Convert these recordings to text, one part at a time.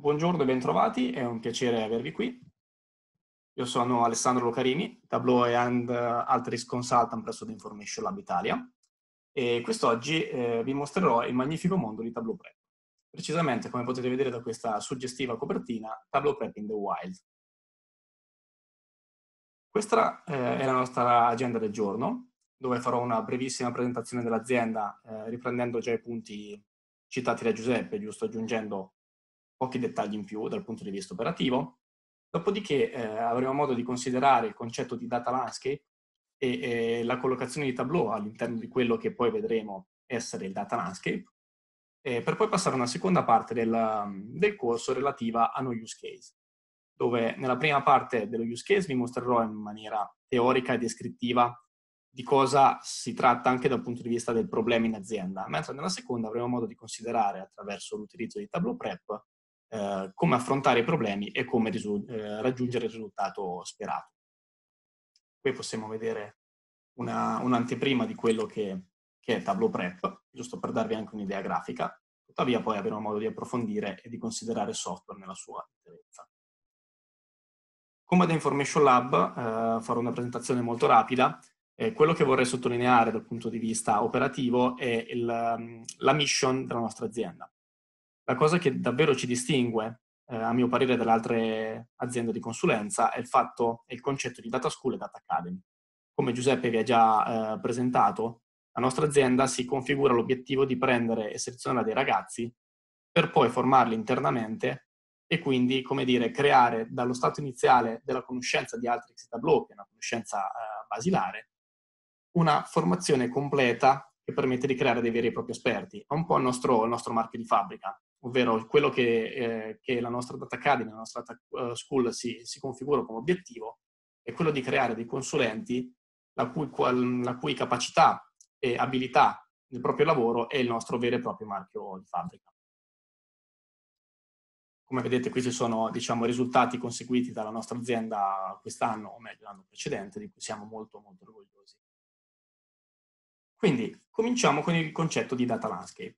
Buongiorno e bentrovati, è un piacere avervi qui. Io sono Alessandro Locarini, Tableau and Alteris Consultant presso The Information Lab Italia e quest'oggi eh, vi mostrerò il magnifico mondo di Tableau Prep. Precisamente, come potete vedere da questa suggestiva copertina, Tableau Prep in the Wild. Questa eh, è la nostra agenda del giorno, dove farò una brevissima presentazione dell'azienda eh, riprendendo già i punti citati da Giuseppe, giusto aggiungendo pochi dettagli in più dal punto di vista operativo. Dopodiché eh, avremo modo di considerare il concetto di data landscape e, e la collocazione di Tableau all'interno di quello che poi vedremo essere il data landscape, eh, per poi passare a una seconda parte del, del corso relativa a no use case, dove nella prima parte dello use case vi mostrerò in maniera teorica e descrittiva di cosa si tratta anche dal punto di vista del problema in azienda, mentre nella seconda avremo modo di considerare attraverso l'utilizzo di Tableau Prep eh, come affrontare i problemi e come eh, raggiungere il risultato sperato. Qui possiamo vedere una, un'anteprima di quello che, che, è Tableau Prep, giusto per darvi anche un'idea grafica, tuttavia poi avremo modo di approfondire e di considerare il software nella sua interezza. Come da Information Lab eh, farò una presentazione molto rapida, eh, quello che vorrei sottolineare dal punto di vista operativo è il, la mission della nostra azienda. La cosa che davvero ci distingue, eh, a mio parere, dalle altre aziende di consulenza è il fatto, è il concetto di Data School e Data Academy. Come Giuseppe vi ha già eh, presentato, la nostra azienda si configura l'obiettivo di prendere e selezionare dei ragazzi per poi formarli internamente e quindi, come dire, creare dallo stato iniziale della conoscenza di Altrix e Tableau, che è una conoscenza eh, basilare, una formazione completa che permette di creare dei veri e propri esperti. È un po' il nostro, il nostro marchio di fabbrica ovvero quello che, eh, che, la nostra Data Academy, la nostra Data eh, School si, si, configura come obiettivo, è quello di creare dei consulenti la cui, la cui capacità e abilità nel proprio lavoro è il nostro vero e proprio marchio di fabbrica. Come vedete qui ci sono diciamo, risultati conseguiti dalla nostra azienda quest'anno, o meglio l'anno precedente, di cui siamo molto molto orgogliosi. Quindi cominciamo con il concetto di data landscape.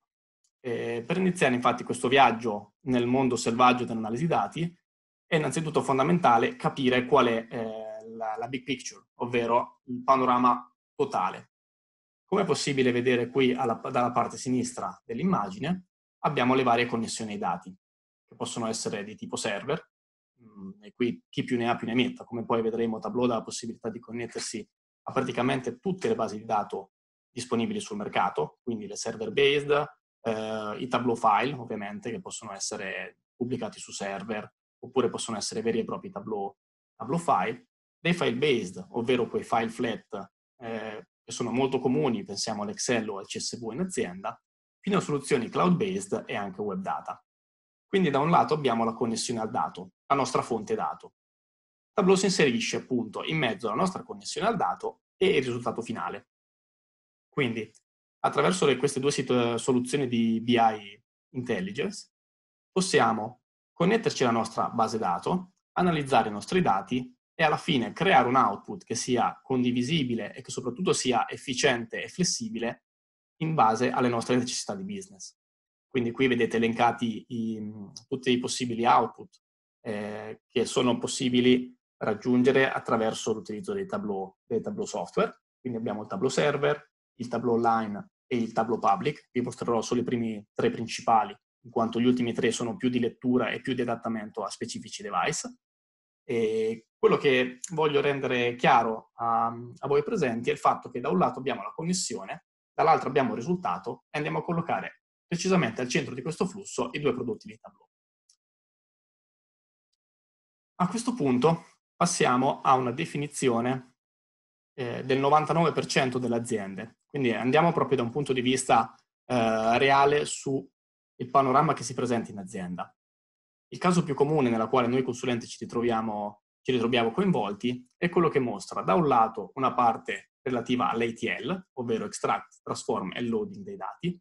Eh, per iniziare infatti questo viaggio nel mondo selvaggio dell'analisi dati è innanzitutto fondamentale capire qual è eh, la, la, big picture, ovvero il panorama totale. Come è possibile vedere qui alla, dalla parte sinistra dell'immagine, abbiamo le varie connessioni ai dati, che possono essere di tipo server, mh, mm, e qui chi più ne ha più ne metta, come poi vedremo Tableau dà la possibilità di connettersi a praticamente tutte le basi di dato disponibili sul mercato, quindi le server based, eh, i tableau file, ovviamente, che possono essere pubblicati su server, oppure possono essere veri e propri tableau, tableau file, dei file based, ovvero quei file flat eh, che sono molto comuni, pensiamo all'Excel o al CSV in azienda, fino a soluzioni cloud based e anche web data. Quindi da un lato abbiamo la connessione al dato, la nostra fonte dato. Tableau si inserisce appunto in mezzo alla nostra connessione al dato e il risultato finale. Quindi attraverso le, queste due situ- soluzioni di BI Intelligence, possiamo connetterci alla nostra base dato, analizzare i nostri dati e alla fine creare un output che sia condivisibile e che soprattutto sia efficiente e flessibile in base alle nostre necessità di business. Quindi qui vedete elencati i, tutti i possibili output eh, che sono possibili raggiungere attraverso l'utilizzo dei tableau, dei tableau software. Quindi abbiamo il tableau server, il tableau online e il tableau public. Vi mostrerò solo i primi tre principali, in quanto gli ultimi tre sono più di lettura e più di adattamento a specifici device. E quello che voglio rendere chiaro a, a voi presenti è il fatto che da un lato abbiamo la connessione, dall'altro abbiamo il risultato e andiamo a collocare precisamente al centro di questo flusso i due prodotti di Tableau. A questo punto passiamo a una definizione eh, del 99% delle aziende. Quindi andiamo proprio da un punto di vista eh, reale sul panorama che si presenta in azienda. Il caso più comune nella quale noi consulenti ci ritroviamo, ci ritroviamo coinvolti è quello che mostra da un lato una parte relativa all'ATL, ovvero extract, transform e loading dei dati,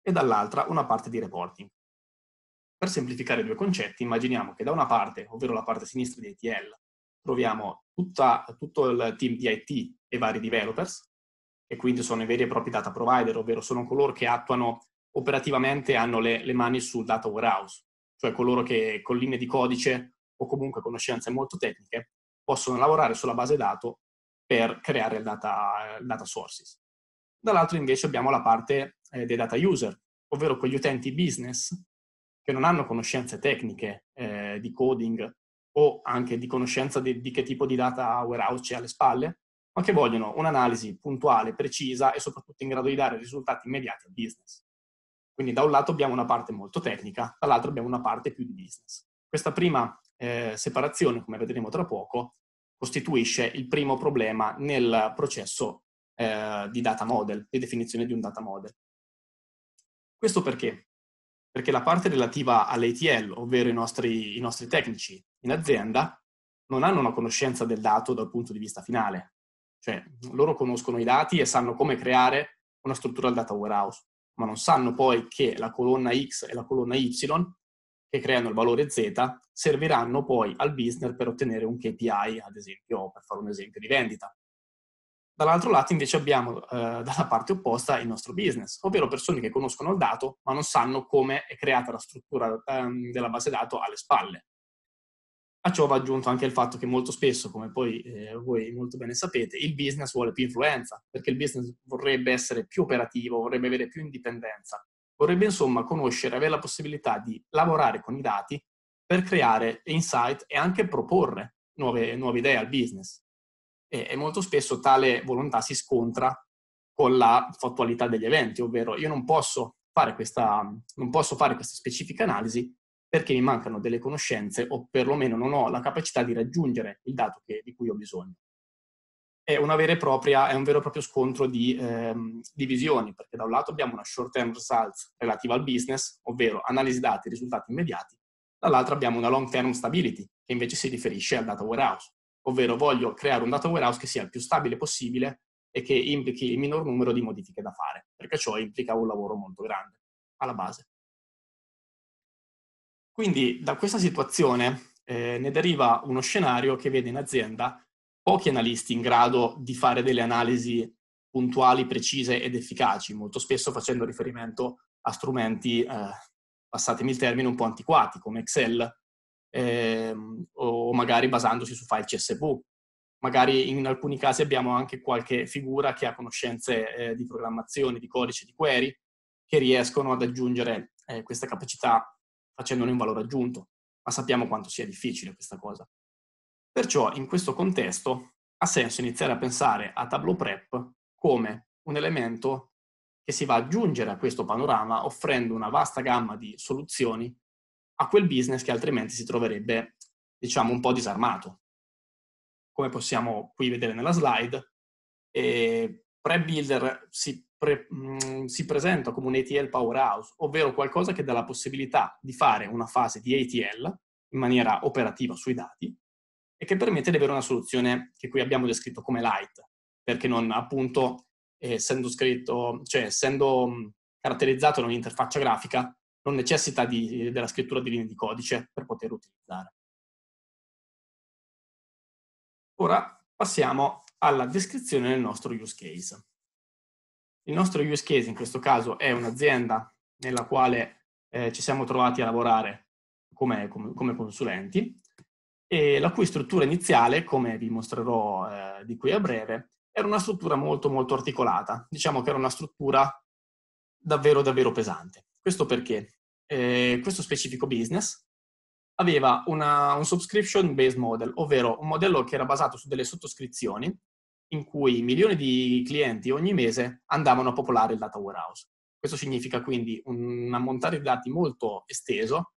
e dall'altra una parte di reporting. Per semplificare i due concetti, immaginiamo che da una parte, ovvero la parte sinistra di ATL, troviamo tutta, tutto il team di IT e vari developers, e quindi sono i veri e propri data provider, ovvero sono coloro che attuano operativamente, hanno le, le mani sul data warehouse, cioè coloro che con linee di codice o comunque conoscenze molto tecniche possono lavorare sulla base dato per creare il data, data sources. Dall'altro invece abbiamo la parte eh, dei data user, ovvero quegli utenti business che non hanno conoscenze tecniche eh, di coding o anche di conoscenza di, di che tipo di data warehouse c'è alle spalle, ma che vogliono un'analisi puntuale, precisa e soprattutto in grado di dare risultati immediati al business. Quindi da un lato abbiamo una parte molto tecnica, dall'altro abbiamo una parte più di business. Questa prima eh, separazione, come vedremo tra poco, costituisce il primo problema nel processo eh, di data model, di definizione di un data model. Questo perché? Perché la parte relativa all'ATL, ovvero i nostri, i nostri tecnici in azienda, non hanno una conoscenza del dato dal punto di vista finale. Cioè, loro conoscono i dati e sanno come creare una struttura al data warehouse, ma non sanno poi che la colonna X e la colonna Y, che creano il valore Z, serviranno poi al business per ottenere un KPI, ad esempio, per fare un esempio di vendita. Dall'altro lato invece abbiamo eh, dalla parte opposta il nostro business, ovvero persone che conoscono il dato ma non sanno come è creata la struttura ehm, della base dato alle spalle. A ciò va aggiunto anche il fatto che molto spesso, come poi eh, voi molto bene sapete, il business vuole più influenza, perché il business vorrebbe essere più operativo, vorrebbe avere più indipendenza, vorrebbe insomma conoscere, avere la possibilità di lavorare con i dati per creare insight e anche proporre nuove, nuove idee al business. E, e molto spesso tale volontà si scontra con la fattualità degli eventi, ovvero io non posso fare questa, non posso fare questa specifica analisi perché mi mancano delle conoscenze o perlomeno non ho la capacità di raggiungere il dato che, di cui ho bisogno. È, propria, è, un vero e proprio scontro di, ehm, di, visioni, perché da un lato abbiamo una short-term results relativa al business, ovvero analisi dati, risultati immediati, dall'altro abbiamo una long-term stability, che invece si riferisce al data warehouse ovvero voglio creare un data warehouse che sia il più stabile possibile e che implichi il minor numero di modifiche da fare, perché ciò implica un lavoro molto grande alla base. Quindi da questa situazione eh, ne deriva uno scenario che vede in azienda pochi analisti in grado di fare delle analisi puntuali, precise ed efficaci, molto spesso facendo riferimento a strumenti, eh, passatemi il termine, un po' antiquati come Excel ehm, o magari basandosi su file CSV. Magari in alcuni casi abbiamo anche qualche figura che ha conoscenze eh, di programmazione, di codice, di query, che riescono ad aggiungere eh, questa capacità facendone un valore aggiunto, ma sappiamo quanto sia difficile questa cosa. Perciò in questo contesto ha senso iniziare a pensare a Tableau Prep come un elemento che si va ad aggiungere a questo panorama offrendo una vasta gamma di soluzioni a quel business che altrimenti si troverebbe, diciamo, un po' disarmato. Come possiamo qui vedere nella slide, eh, PreBuilder si, pre, mh, mm, si presenta come un ATL powerhouse, ovvero qualcosa che dà la possibilità di fare una fase di ATL in maniera operativa sui dati e che permette di avere una soluzione che qui abbiamo descritto come light, perché non appunto essendo scritto, cioè essendo mm, caratterizzato da un'interfaccia grafica, non necessita di, della scrittura di linee di codice per poter utilizzare. Ora passiamo alla descrizione del nostro use case. Il nostro use case in questo caso è un'azienda nella quale eh, ci siamo trovati a lavorare come, come, come, consulenti e la cui struttura iniziale, come vi mostrerò eh, di qui a breve, era una struttura molto molto articolata. Diciamo che era una struttura davvero davvero pesante. Questo perché eh, questo specifico business aveva una, un subscription based model, ovvero un modello che era basato su delle sottoscrizioni in cui milioni di clienti ogni mese andavano a popolare il data warehouse. Questo significa quindi un ammontare di dati molto esteso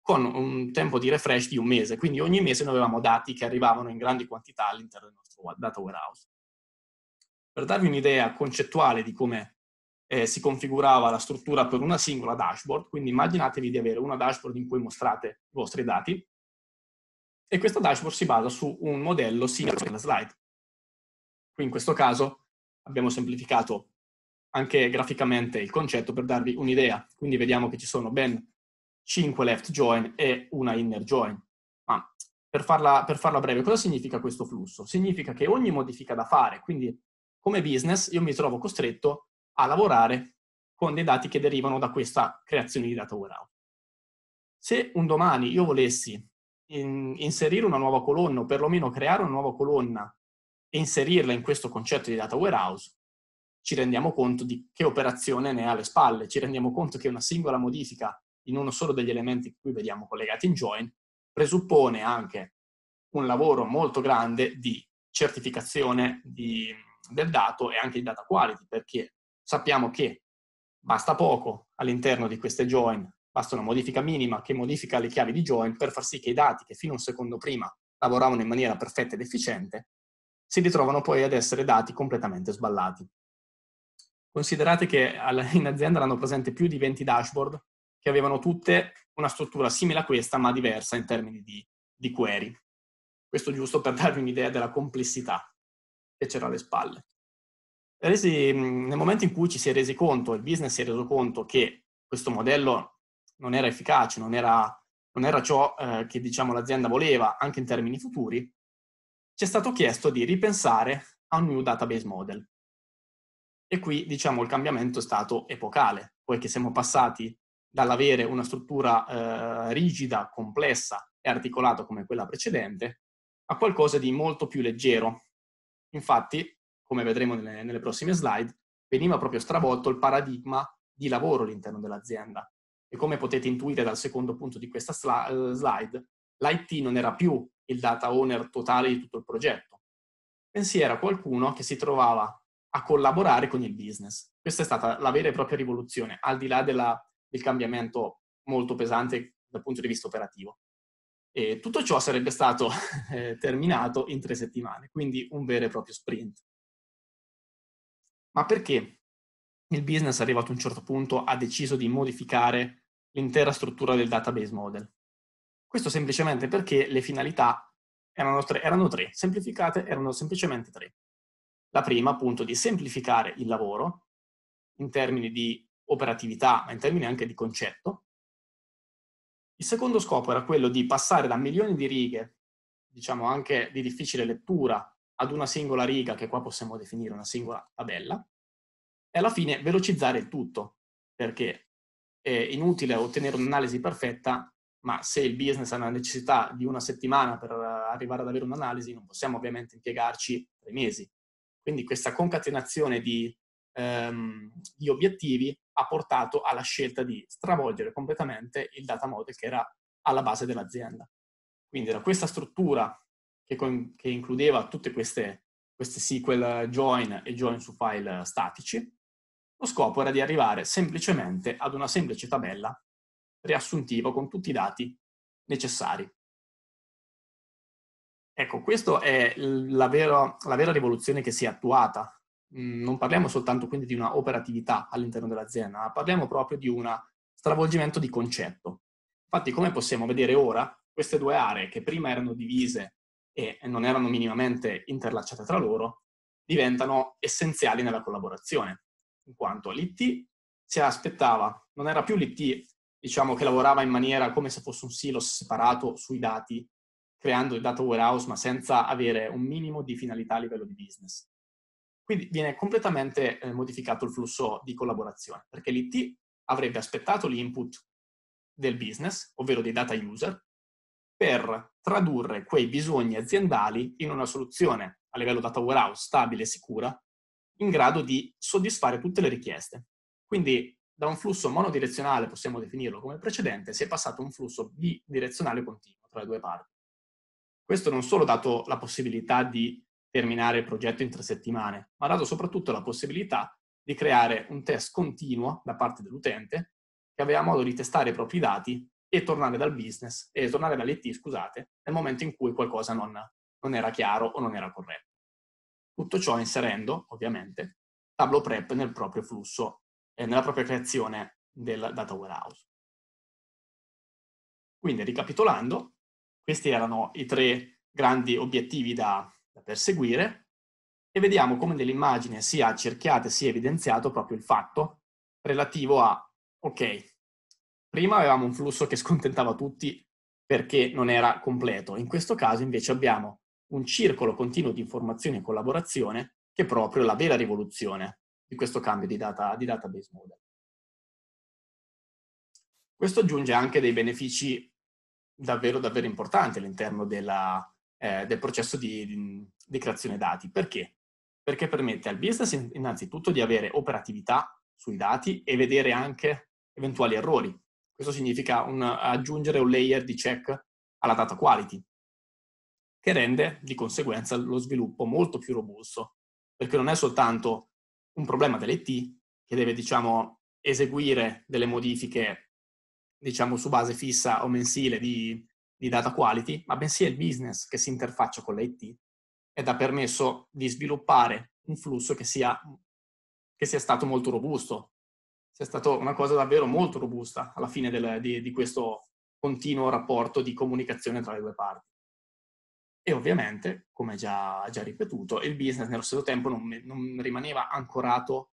con un tempo di refresh di un mese, quindi ogni mese noi avevamo dati che arrivavano in grandi quantità all'interno del nostro data warehouse. Per darvi un'idea concettuale di come eh, si configurava la struttura per una singola dashboard, quindi immaginatevi di avere una dashboard in cui mostrate i vostri dati e questa dashboard si basa su un modello simile alla slide. Qui in questo caso abbiamo semplificato anche graficamente il concetto per darvi un'idea, quindi vediamo che ci sono ben 5 left join e una inner join. Ma per farla, per farla breve, cosa significa questo flusso? Significa che ogni modifica da fare, quindi come business io mi trovo costretto a lavorare con dei dati che derivano da questa creazione di data warehouse. Se un domani io volessi in, inserire una nuova colonna o perlomeno creare una nuova colonna e inserirla in questo concetto di data warehouse, ci rendiamo conto di che operazione ne ha alle spalle, ci rendiamo conto che una singola modifica in uno solo degli elementi che qui vediamo collegati in join presuppone anche un lavoro molto grande di certificazione di, del dato e anche di data quality, perché sappiamo che basta poco all'interno di queste join, basta una modifica minima che modifica le chiavi di join per far sì che i dati che fino a un secondo prima lavoravano in maniera perfetta ed efficiente si ritrovano poi ad essere dati completamente sballati. Considerate che in azienda erano presenti più di 20 dashboard che avevano tutte una struttura simile a questa ma diversa in termini di, di query. Questo giusto per darvi un'idea della complessità che c'era alle spalle. Resi, nel momento in cui ci si è resi conto, il business si è reso conto che questo modello non era efficace, non era, non era ciò eh, che diciamo, l'azienda voleva, anche in termini futuri, ci è stato chiesto di ripensare a un new database model. E qui, diciamo, il cambiamento è stato epocale, poiché siamo passati dall'avere una struttura eh, rigida, complessa e articolata come quella precedente, a qualcosa di molto più leggero. Infatti, come vedremo nelle, nelle prossime slide, veniva proprio stravolto il paradigma di lavoro all'interno dell'azienda. E come potete intuire dal secondo punto di questa eh, slide, l'IT non era più il data owner totale di tutto il progetto, bensì era qualcuno che si trovava a collaborare con il business. Questa è stata la vera e propria rivoluzione, al di là della, del cambiamento molto pesante dal punto di vista operativo. E tutto ciò sarebbe stato eh, terminato in tre settimane, quindi un vero e proprio sprint. Ma perché il business, arrivato a un certo punto, ha deciso di modificare l'intera struttura del database model? Questo semplicemente perché le finalità erano tre, erano tre, semplificate erano semplicemente tre. La prima, appunto, di semplificare il lavoro in termini di operatività, ma in termini anche di concetto. Il secondo scopo era quello di passare da milioni di righe, diciamo anche di difficile lettura, ad una singola riga, che qua possiamo definire una singola tabella, e alla fine velocizzare il tutto, perché è inutile ottenere un'analisi perfetta, ma se il business ha la necessità di una settimana per arrivare ad avere un'analisi, non possiamo ovviamente impiegarci tre mesi. Quindi questa concatenazione di, ehm, di obiettivi ha portato alla scelta di stravolgere completamente il data model che era alla base dell'azienda. Quindi era questa struttura che, con, che includeva tutte queste, queste SQL join e join su file statici. Lo scopo era di arrivare semplicemente ad una semplice tabella riassuntiva con tutti i dati necessari. Ecco, questa è la vera, la vera rivoluzione che si è attuata. Mm, non parliamo soltanto quindi di una operatività all'interno dell'azienda, ma parliamo proprio di un stravolgimento di concetto. Infatti, come possiamo vedere ora, queste due aree che prima erano divise e non erano minimamente interlacciate tra loro, diventano essenziali nella collaborazione, in quanto l'IT si aspettava, non era più l'IT diciamo, che lavorava in maniera come se fosse un silo separato sui dati creando il data warehouse ma senza avere un minimo di finalità a livello di business. Quindi viene completamente eh, modificato il flusso di collaborazione, perché l'IT avrebbe aspettato l'input del business, ovvero dei data user, per tradurre quei bisogni aziendali in una soluzione a livello data warehouse stabile e sicura, in grado di soddisfare tutte le richieste. Quindi da un flusso monodirezionale, possiamo definirlo come precedente, si è passato a un flusso bidirezionale continuo tra le due parti. Questo non solo ha dato la possibilità di terminare il progetto in tre settimane, ma ha dato soprattutto la possibilità di creare un test continuo da parte dell'utente che aveva modo di testare i propri dati e tornare dal business, e tornare dall'IT, scusate, nel momento in cui qualcosa non, non era chiaro o non era corretto. Tutto ciò inserendo, ovviamente, Tableau Prep nel proprio flusso, e nella propria creazione del data warehouse. Quindi, ricapitolando, questi erano i tre grandi obiettivi da, da perseguire e vediamo come nell'immagine sia cerchiato e sia evidenziato proprio il fatto relativo a, ok, prima avevamo un flusso che scontentava tutti perché non era completo, in questo caso invece abbiamo un circolo continuo di informazione e collaborazione che è proprio la vera rivoluzione di questo cambio di, data, di database model. Questo aggiunge anche dei benefici davvero, davvero importanti all'interno della, eh, del processo di, di, creazione dati. Perché? Perché permette al business innanzitutto di avere operatività sui dati e vedere anche eventuali errori. Questo significa un, aggiungere un layer di check alla data quality, che rende di conseguenza lo sviluppo molto più robusto, perché non è soltanto un problema dell'IT che deve, diciamo, eseguire delle modifiche, diciamo, su base fissa o mensile di, di data quality, ma bensì è il business che si interfaccia con l'IT ed ha permesso di sviluppare un flusso che sia, che sia stato molto robusto, sia stata una cosa davvero molto robusta alla fine del, di, di questo continuo rapporto di comunicazione tra le due parti. E ovviamente, come già, già ripetuto, il business nello stesso tempo non, non rimaneva ancorato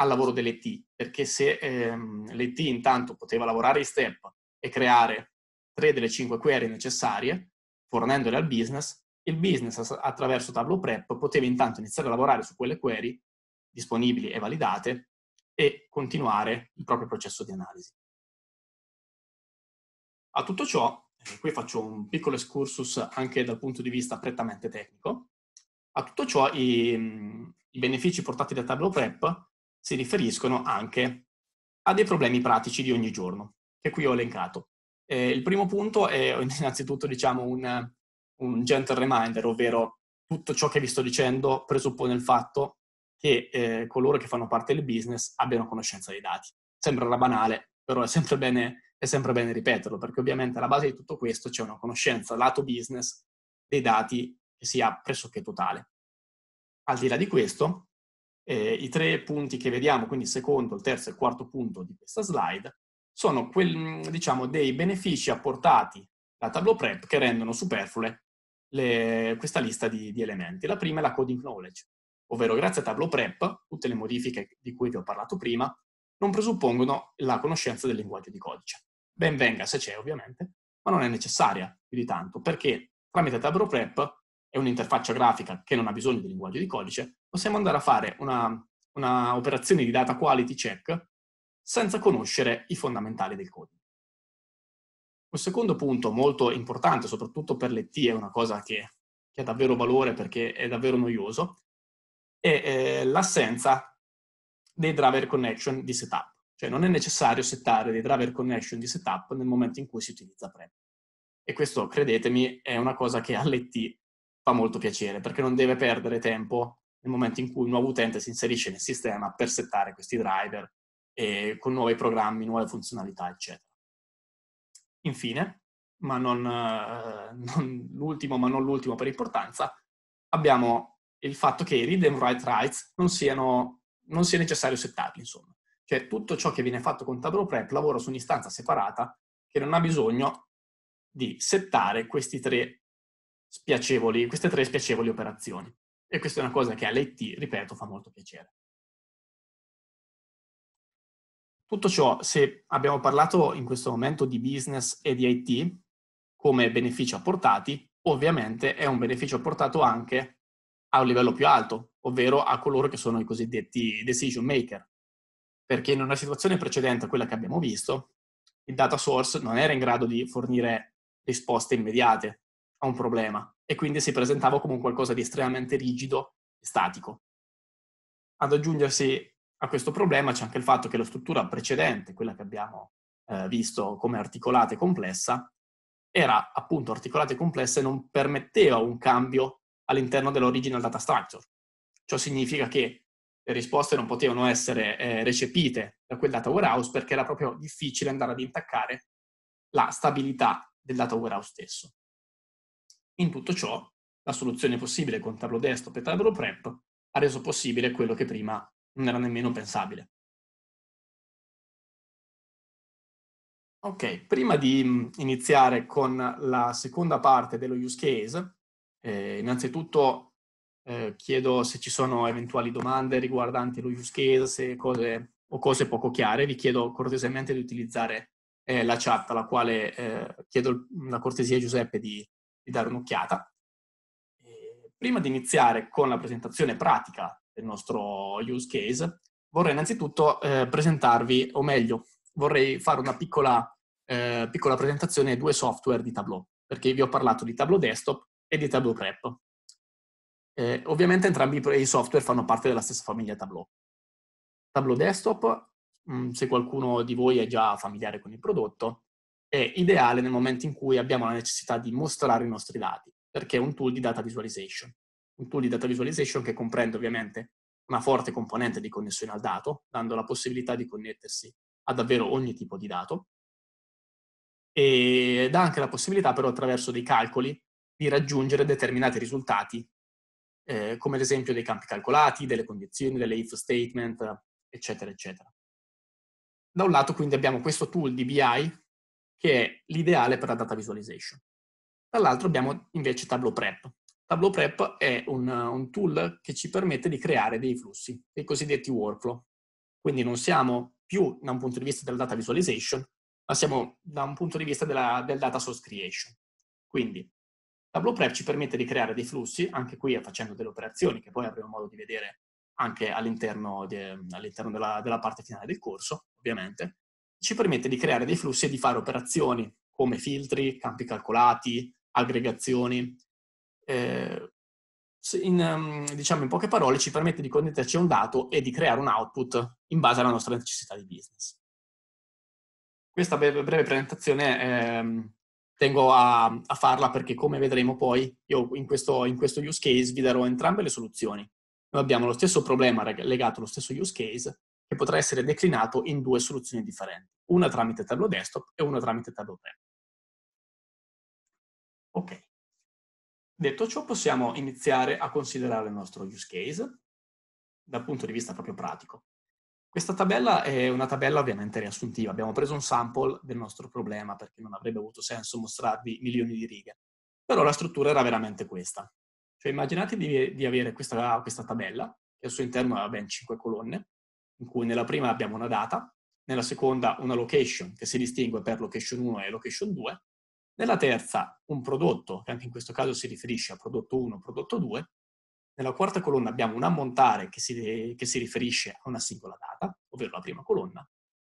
al lavoro dell'ET, perché se ehm, l'ET intanto poteva lavorare in step e creare tre delle cinque query necessarie, fornendole al business, il business attraverso Tableau Prep poteva intanto iniziare a lavorare su quelle query disponibili e validate e continuare il proprio processo di analisi. A tutto ciò qui faccio un piccolo excursus anche dal punto di vista prettamente tecnico. A tutto ciò i, i benefici portati da Tableau Prep si riferiscono anche a dei problemi pratici di ogni giorno, che qui ho elencato. Eh, il primo punto è innanzitutto diciamo, un, un, gentle reminder, ovvero tutto ciò che vi sto dicendo presuppone il fatto che eh, coloro che fanno parte del business abbiano conoscenza dei dati. Sembra banale, però è sempre bene è sempre bene ripeterlo, perché ovviamente alla base di tutto questo c'è una conoscenza lato business dei dati che sia pressoché totale. Al di là di questo, eh, i tre punti che vediamo, quindi il secondo, il terzo e il quarto punto di questa slide, sono quel, diciamo, dei benefici apportati da Tableau Prep che rendono superflue le, questa lista di, di, elementi. La prima è la coding knowledge, ovvero grazie a Tableau Prep, tutte le modifiche di cui vi ho parlato prima, non presuppongono la conoscenza del linguaggio di codice ben venga se c'è ovviamente, ma non è necessaria più di tanto, perché tramite Tableau Prep è un'interfaccia grafica che non ha bisogno di linguaggio di codice, possiamo andare a fare una, una operazione di data quality check senza conoscere i fondamentali del codice. Un secondo punto molto importante, soprattutto per le T, è una cosa che, che ha davvero valore perché è davvero noioso, è eh, l'assenza dei driver connection di setup. Cioè non è necessario settare dei driver connection di setup nel momento in cui si utilizza Prep. E questo, credetemi, è una cosa che all'ET fa molto piacere, perché non deve perdere tempo nel momento in cui un nuovo utente si inserisce nel sistema per settare questi driver con nuovi programmi, nuove funzionalità, eccetera. Infine, ma non, eh, non l'ultimo, ma non l'ultimo per importanza, abbiamo il fatto che i read and write rights non, siano, non sia necessario settarli, insomma. Cioè tutto ciò che viene fatto con Tableau Prep lavora su un'istanza separata che non ha bisogno di settare questi tre spiacevoli, queste tre spiacevoli operazioni. E questa è una cosa che all'IT, ripeto, fa molto piacere. Tutto ciò, se abbiamo parlato in questo momento di business e di IT come benefici apportati, ovviamente è un beneficio apportato anche a un livello più alto, ovvero a coloro che sono i cosiddetti decision maker, perché in una situazione precedente a quella che abbiamo visto, il data source non era in grado di fornire risposte immediate a un problema e quindi si presentava come qualcosa di estremamente rigido e statico. Ad aggiungersi a questo problema c'è anche il fatto che la struttura precedente, quella che abbiamo eh, visto come articolata e complessa, era appunto articolata e complessa e non permetteva un cambio all'interno dell'original data structure. Ciò significa che risposte non potevano essere eh, recepite da quel data warehouse perché era proprio difficile andare ad intaccare la stabilità del data warehouse stesso. In tutto ciò, la soluzione possibile con Tableau Desktop e Tableau Prep ha reso possibile quello che prima non era nemmeno pensabile. Ok, prima di mm, iniziare con la seconda parte dello use case, eh, innanzitutto eh, chiedo se ci sono eventuali domande riguardanti lo use case cose, o cose poco chiare. Vi chiedo cortesemente di utilizzare eh, la chat alla quale eh, chiedo la cortesia a Giuseppe di, di dare un'occhiata. prima di iniziare con la presentazione pratica del nostro use case, vorrei innanzitutto eh, presentarvi, o meglio, vorrei fare una piccola eh, piccola presentazione, due software di Tableau, perché vi ho parlato di Tableau Desktop e di Tableau Prep. Eh, ovviamente entrambi i software fanno parte della stessa famiglia Tableau. Tableau Desktop, mm, se qualcuno di voi è già familiare con il prodotto, è ideale nel momento in cui abbiamo la necessità di mostrare i nostri dati, perché è un tool di data visualization. Un tool di data visualization che comprende ovviamente una forte componente di connessione al dato, dando la possibilità di connettersi a davvero ogni tipo di dato, e dà anche la possibilità però attraverso dei calcoli di raggiungere determinati risultati, eh, come ad esempio dei campi calcolati, delle condizioni, delle if statement, eccetera, eccetera. Da un lato quindi abbiamo questo tool di BI che è l'ideale per la data visualization. Dall'altro abbiamo invece Tableau Prep. Tableau Prep è un, un, tool che ci permette di creare dei flussi, dei cosiddetti workflow. Quindi non siamo più da un punto di vista della data visualization, ma siamo da un punto di vista della, del data source creation. Quindi Tableau Prep ci permette di creare dei flussi, anche qui facendo delle operazioni che poi avremo modo di vedere anche all'interno, de, all'interno della, della parte finale del corso, ovviamente, ci permette di creare dei flussi e di fare operazioni come filtri, campi calcolati, aggregazioni. Eh, in, diciamo in poche parole ci permette di connetterci a un dato e di creare un output in base alla nostra necessità di business. Questa breve, presentazione eh, tengo a, a, farla perché come vedremo poi io in questo, in questo use case vi darò entrambe le soluzioni. Noi abbiamo lo stesso problema legato allo stesso use case che potrà essere declinato in due soluzioni differenti, una tramite Tableau Desktop e una tramite Tableau Prep. Ok. Detto ciò, possiamo iniziare a considerare il nostro use case dal punto di vista proprio pratico. Questa tabella è una tabella ovviamente riassuntiva. Abbiamo preso un sample del nostro problema perché non avrebbe avuto senso mostrarvi milioni di righe. Però la struttura era veramente questa. Cioè immaginate di, di avere questa, questa tabella che al suo interno ha ben 5 colonne in cui nella prima abbiamo una data, nella seconda una location che si distingue per location 1 e location 2, nella terza un prodotto, che anche in questo caso si riferisce a prodotto 1 prodotto 2, nella quarta colonna abbiamo un ammontare che si, che si riferisce a una singola data, ovvero la prima colonna,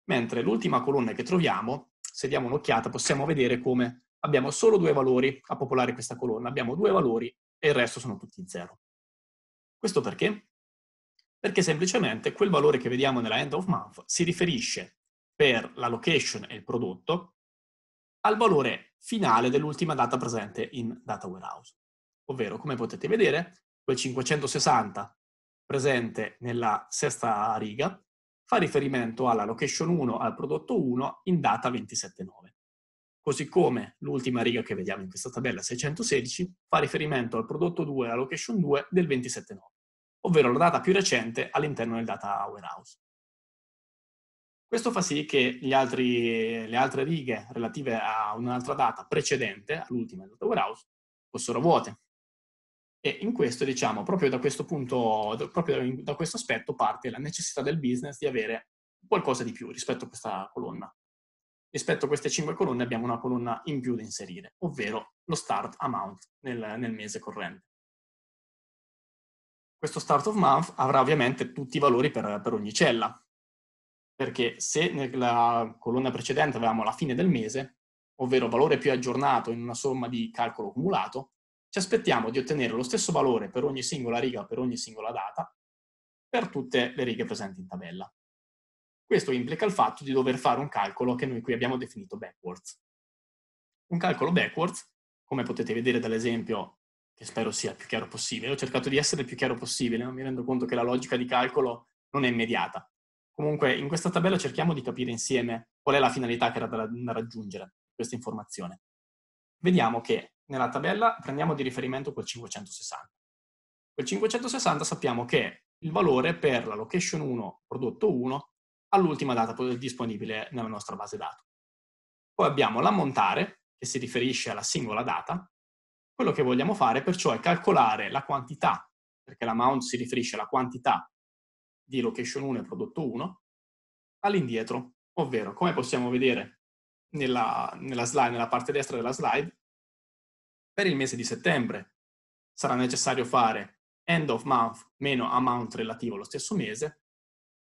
mentre l'ultima colonna che troviamo, se diamo un'occhiata, possiamo vedere come abbiamo solo due valori a popolare questa colonna, abbiamo due valori e il resto sono tutti zero. Questo perché? perché semplicemente quel valore che vediamo nella end of month si riferisce per la location e il prodotto al valore finale dell'ultima data presente in data warehouse. Ovvero, come potete vedere, quel 560 presente nella sesta riga fa riferimento alla location 1, al prodotto 1 in data 27.9. Così come l'ultima riga che vediamo in questa tabella 616 fa riferimento al prodotto 2 e alla location 2 del 27.9 ovvero la data più recente all'interno del data warehouse. Questo fa sì che altri, le altre righe relative a un'altra data precedente, all'ultima data warehouse, fossero vuote. E in questo, diciamo, proprio da questo punto, proprio da questo aspetto parte la necessità del business di avere qualcosa di più rispetto a questa colonna. Rispetto a queste cinque colonne abbiamo una colonna in più da inserire, ovvero lo start amount nel, nel mese corrente. Questo start of month avrà ovviamente tutti i valori per, per ogni cella, perché se nella colonna precedente avevamo la fine del mese, ovvero valore più aggiornato in una somma di calcolo cumulato, ci aspettiamo di ottenere lo stesso valore per ogni singola riga, per ogni singola data, per tutte le righe presenti in tabella. Questo implica il fatto di dover fare un calcolo che noi qui abbiamo definito backwards. Un calcolo backwards, come potete vedere dall'esempio che spero sia il più chiaro possibile. Ho cercato di essere il più chiaro possibile, ma mi rendo conto che la logica di calcolo non è immediata. Comunque, in questa tabella cerchiamo di capire insieme qual è la finalità che era da, da raggiungere questa informazione. Vediamo che nella tabella prendiamo di riferimento quel 560. Quel 560 sappiamo che è il valore per la location 1, prodotto 1, all'ultima data disponibile nella nostra base dati. Poi abbiamo l'ammontare, che si riferisce alla singola data, quello che vogliamo fare perciò è calcolare la quantità, perché l'amount si riferisce alla quantità di location 1 e prodotto 1, all'indietro, ovvero come possiamo vedere nella, nella, slide, nella parte destra della slide, per il mese di settembre sarà necessario fare end of month meno amount relativo allo stesso mese,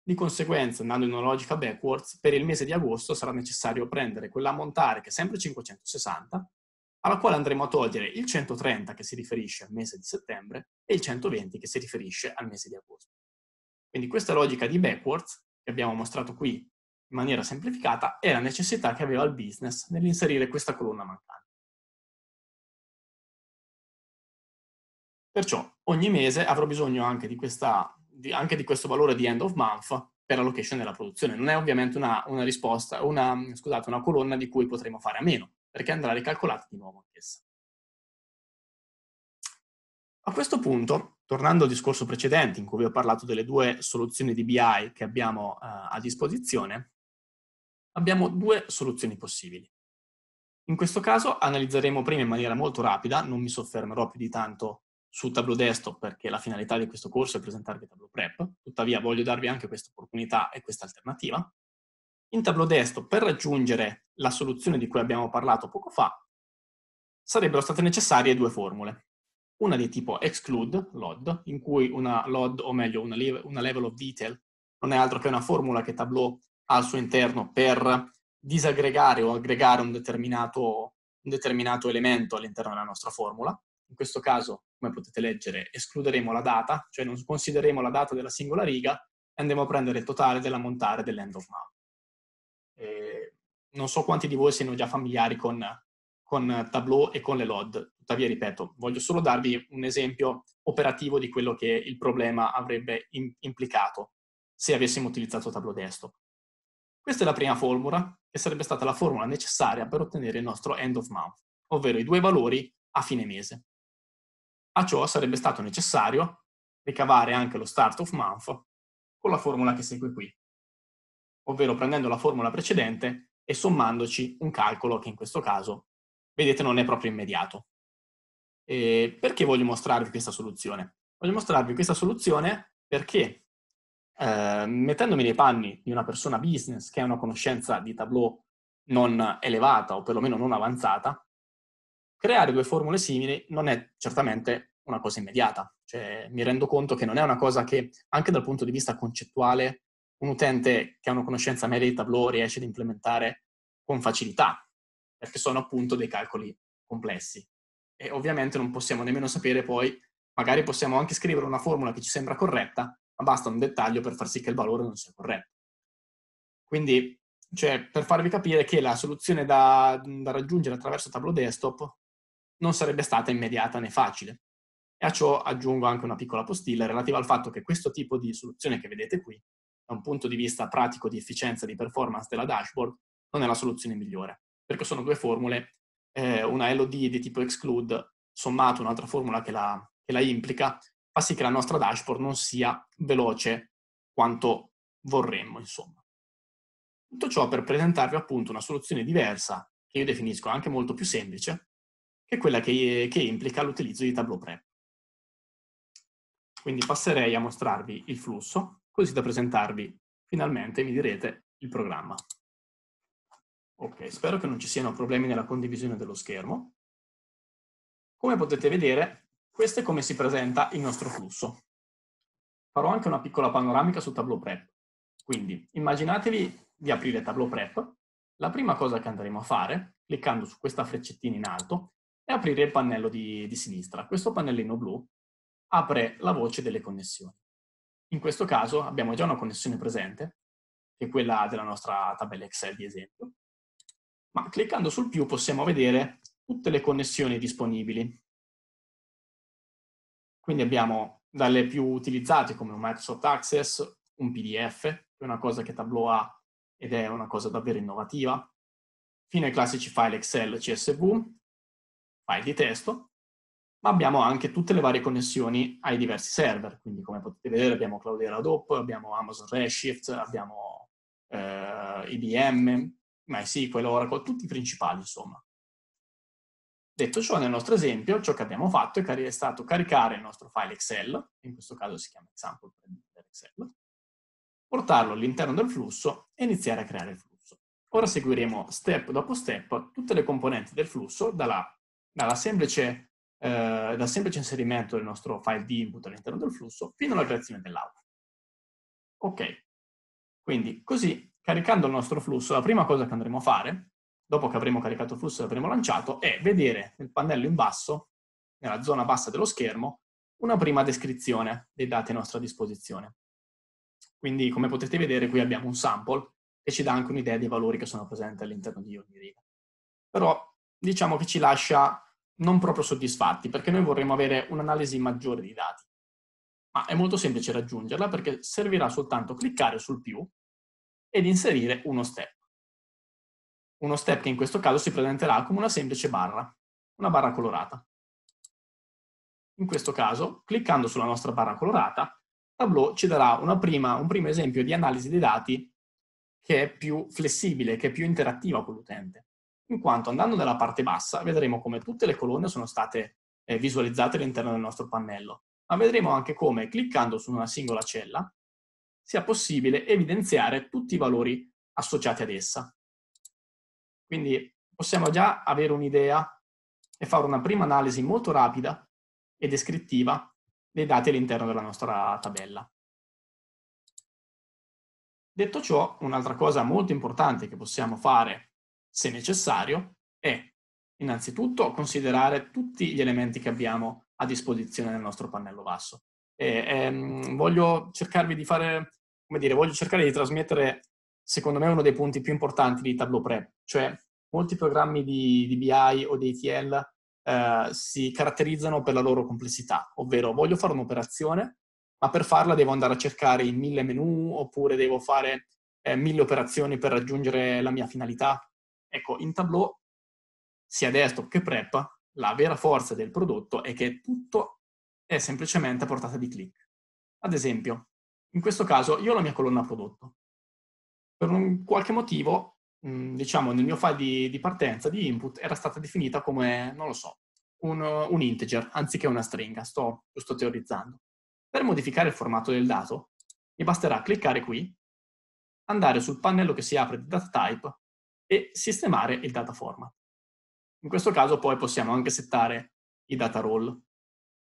Di conseguenza, andando in una logica backwards, per il mese di agosto sarà necessario prendere quell'ammontare che è sempre 560, alla quale andremo a togliere il 130 che si riferisce al mese di settembre e il 120 che si riferisce al mese di agosto. Quindi questa logica di backwards, che abbiamo mostrato qui in maniera semplificata, è la necessità che aveva il business nell'inserire questa colonna mancante. Perciò ogni mese avrò bisogno anche di questa di, anche di questo valore di end of month per la location della produzione. Non è ovviamente una, una risposta, una, scusate, una colonna di cui potremo fare a meno, perché andrà ricalcolata di nuovo anch'essa. A questo punto, tornando al discorso precedente in cui vi ho parlato delle due soluzioni di BI che abbiamo uh, a disposizione, abbiamo due soluzioni possibili. In questo caso analizzeremo prima in maniera molto rapida, non mi soffermerò più di tanto su Tableau Desktop perché la finalità di questo corso è presentarvi Tableau Prep, tuttavia voglio darvi anche questa opportunità e questa alternativa. In Tableau Desktop, per raggiungere la soluzione di cui abbiamo parlato poco fa, sarebbero state necessarie due formule. Una di tipo exclude, LOD, in cui una LOD, o meglio una, level of detail, non è altro che una formula che Tableau ha al suo interno per disaggregare o aggregare un determinato, un determinato elemento all'interno della nostra formula. In questo caso come potete leggere, escluderemo la data, cioè non considereremo la data della singola riga e andremo a prendere il totale dell'ammontare dell'end of month. Eh, non so quanti di voi siano già familiari con, con Tableau e con le LOD, tuttavia, ripeto, voglio solo darvi un esempio operativo di quello che il problema avrebbe implicato se avessimo utilizzato Tableau Desktop. Questa è la prima formula, che sarebbe stata la formula necessaria per ottenere il nostro end of month, ovvero i due valori a fine mese. A ciò sarebbe stato necessario ricavare anche lo start of month con la formula che segue qui, ovvero prendendo la formula precedente e sommandoci un calcolo che in questo caso, vedete, non è proprio immediato. E perché voglio mostrarvi questa soluzione? Voglio mostrarvi questa soluzione perché, eh, mettendomi nei panni di una persona business che ha una conoscenza di Tableau non elevata o perlomeno non avanzata, creare due formule simili non è certamente una cosa immediata. Cioè, mi rendo conto che non è una cosa che, anche dal punto di vista concettuale, un utente che ha una conoscenza media di Tableau riesce ad implementare con facilità, perché sono appunto dei calcoli complessi. E ovviamente non possiamo nemmeno sapere poi, magari possiamo anche scrivere una formula che ci sembra corretta, ma basta un dettaglio per far sì che il valore non sia corretto. Quindi, cioè, per farvi capire che la soluzione da, da raggiungere attraverso Tableau Desktop non sarebbe stata immediata né facile. E a ciò aggiungo anche una piccola postilla relativa al fatto che questo tipo di soluzione che vedete qui, da un punto di vista pratico di efficienza, di performance della dashboard, non è la soluzione migliore, perché sono due formule, eh, una LOD di tipo exclude sommato un'altra formula che la, che la implica, fa sì che la nostra dashboard non sia veloce quanto vorremmo, insomma. Tutto ciò per presentarvi appunto una soluzione diversa, che io definisco anche molto più semplice, che è quella che, che implica l'utilizzo di Tableau Prep. Quindi passerei a mostrarvi il flusso, così da presentarvi finalmente, mi direte, il programma. Ok, spero che non ci siano problemi nella condivisione dello schermo. Come potete vedere, questo è come si presenta il nostro flusso. Farò anche una piccola panoramica su Tableau Prep. Quindi, immaginatevi di aprire Tableau Prep. La prima cosa che andremo a fare, cliccando su questa freccettina in alto, e aprire il pannello di, di sinistra. Questo pannellino blu apre la voce delle connessioni. In questo caso abbiamo già una connessione presente, che è quella della nostra tabella Excel di esempio, ma cliccando sul più possiamo vedere tutte le connessioni disponibili. Quindi abbiamo dalle più utilizzate come un Microsoft Access, un PDF, che è una cosa che Tableau ha ed è una cosa davvero innovativa, fino ai classici file Excel CSV, file di testo, ma abbiamo anche tutte le varie connessioni ai diversi server. Quindi come potete vedere abbiamo Cloudera Adobe, abbiamo Amazon Redshift, abbiamo eh, IBM, MySQL, Oracle, tutti i principali insomma. Detto ciò, nel nostro esempio, ciò che abbiamo fatto è, stato caricare il nostro file Excel, in questo caso si chiama example per Excel, portarlo all'interno del flusso e iniziare a creare il flusso. Ora seguiremo step dopo step tutte le componenti del flusso, dalla dalla semplice, eh, dal semplice inserimento del nostro file di input all'interno del flusso fino alla creazione dell'output. Ok, Quindi così, caricando il nostro flusso, la prima cosa che andremo a fare, dopo che avremo caricato il flusso e l'avremo lanciato, è vedere nel pannello in basso, nella zona bassa dello schermo, una prima descrizione dei dati a nostra disposizione. Quindi, come potete vedere, qui abbiamo un sample che ci dà anche un'idea dei valori che sono presenti all'interno di ogni riga. Però diciamo che ci lascia non proprio soddisfatti, perché noi vorremmo avere un'analisi maggiore dei dati. Ma è molto semplice raggiungerla perché servirà soltanto cliccare sul più ed inserire uno step. Uno step che in questo caso si presenterà come una semplice barra, una barra colorata. In questo caso, cliccando sulla nostra barra colorata, Tableau ci darà prima, un primo esempio di analisi dei dati che è più flessibile, che è più interattiva con l'utente in quanto andando nella parte bassa vedremo come tutte le colonne sono state eh, visualizzate all'interno del nostro pannello, ma vedremo anche come cliccando su una singola cella sia possibile evidenziare tutti i valori associati ad essa. Quindi possiamo già avere un'idea e fare una prima analisi molto rapida e descrittiva dei dati all'interno della nostra tabella. Detto ciò, un'altra cosa molto importante che possiamo fare se necessario, è innanzitutto considerare tutti gli elementi che abbiamo a disposizione nel nostro pannello basso. E, ehm, voglio cercarvi di fare, come dire, voglio cercare di trasmettere, secondo me, uno dei punti più importanti di Tableau Prep, cioè molti programmi di, di BI o di ATL eh, si caratterizzano per la loro complessità, ovvero voglio fare un'operazione, ma per farla devo andare a cercare in mille menu oppure devo fare eh, mille operazioni per raggiungere la mia finalità. Ecco, in Tableau, sia desktop che prep, la vera forza del prodotto è che tutto è semplicemente a portata di clic. Ad esempio, in questo caso io ho la mia colonna prodotto. Per un qualche motivo, diciamo, nel mio file di, di, partenza, di input, era stata definita come, non lo so, un, un integer, anziché una stringa. Sto giusto teorizzando. Per modificare il formato del dato, mi basterà cliccare qui, andare sul pannello che si apre di data type e sistemare il data format. In questo caso poi possiamo anche settare i data role.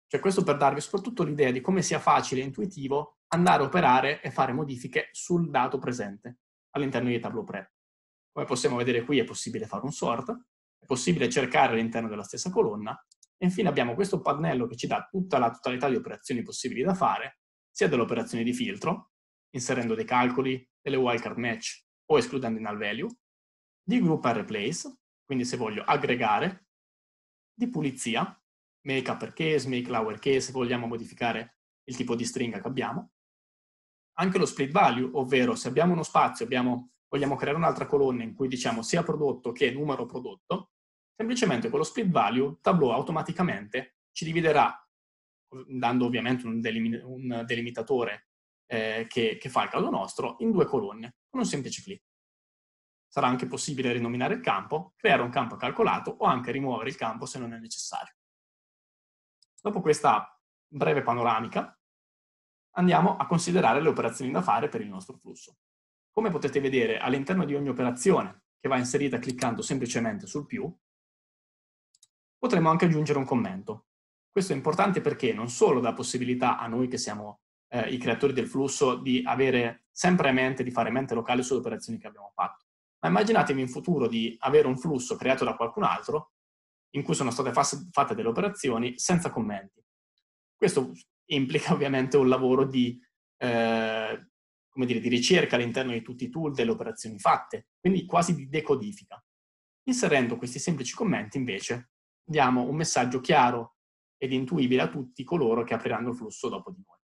Cioè questo per darvi soprattutto l'idea di come sia facile e intuitivo andare a operare e fare modifiche sul dato presente all'interno di Tableau Prep. Come possiamo vedere qui è possibile fare un sort, è possibile cercare all'interno della stessa colonna e infine abbiamo questo pannello che ci dà tutta la totalità di operazioni possibili da fare, sia delle operazioni di filtro, inserendo dei calcoli, delle wildcard match o escludendo i null value, di group and replace, quindi se voglio aggregare, di pulizia, make uppercase, make lowercase, se vogliamo modificare il tipo di stringa che abbiamo, anche lo split value, ovvero se abbiamo uno spazio, abbiamo, vogliamo creare un'altra colonna in cui diciamo sia prodotto che numero prodotto, semplicemente con lo split value Tableau automaticamente ci dividerà, dando ovviamente un, delim un delimitatore eh, che, che fa il caso nostro, in due colonne, con un semplice clic. Sarà anche possibile rinominare il campo, creare un campo calcolato o anche rimuovere il campo se non è necessario. Dopo questa breve panoramica, andiamo a considerare le operazioni da fare per il nostro flusso. Come potete vedere, all'interno di ogni operazione, che va inserita cliccando semplicemente sul più, potremo anche aggiungere un commento. Questo è importante perché non solo dà possibilità a noi che siamo eh, i creatori del flusso di avere sempre a mente, di fare mente locale sulle operazioni che abbiamo fatto, ma immaginatevi in futuro di avere un flusso creato da qualcun altro in cui sono state fatte delle operazioni senza commenti. Questo implica ovviamente un lavoro di, eh, dire, di ricerca all'interno di tutti i tool delle operazioni fatte, quindi quasi di decodifica. Inserendo questi semplici commenti, invece, diamo un messaggio chiaro ed intuibile a tutti coloro che apriranno il flusso dopo di noi.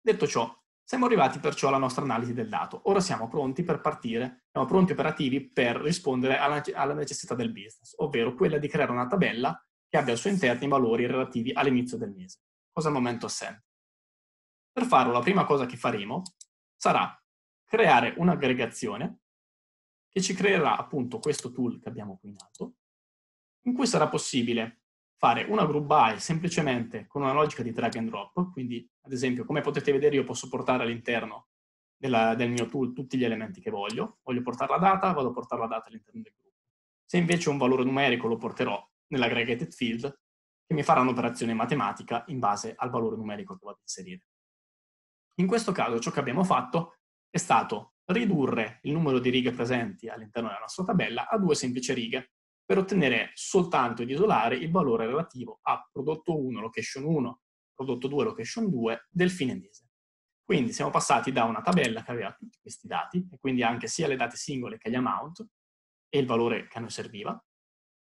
Detto ciò, siamo arrivati perciò alla nostra analisi del dato. Ora siamo pronti per partire, siamo pronti operativi per rispondere alla, necessità del business, ovvero quella di creare una tabella che abbia al suo interno i valori relativi all'inizio del mese, cosa al momento assente. Per farlo, la prima cosa che faremo sarà creare un'aggregazione che ci creerà appunto questo tool che abbiamo qui in alto, in cui sarà possibile fare una group by semplicemente con una logica di drag and drop, quindi ad esempio come potete vedere io posso portare all'interno del mio tool tutti gli elementi che voglio, voglio portare la data, vado a portare la data all'interno del gruppo. Se invece un valore numerico lo porterò nell'aggregated field, che mi farà un'operazione matematica in base al valore numerico che vado ad inserire. In questo caso ciò che abbiamo fatto è stato ridurre il numero di righe presenti all'interno della nostra tabella a due semplici righe per ottenere soltanto ed isolare il valore relativo a prodotto 1, location 1, prodotto 2, location 2 del fine mese. Quindi siamo passati da una tabella che aveva tutti questi dati, e quindi anche sia le date singole che gli amount, e il valore che a noi serviva,